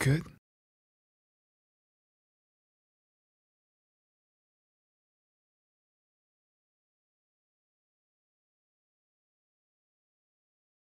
good.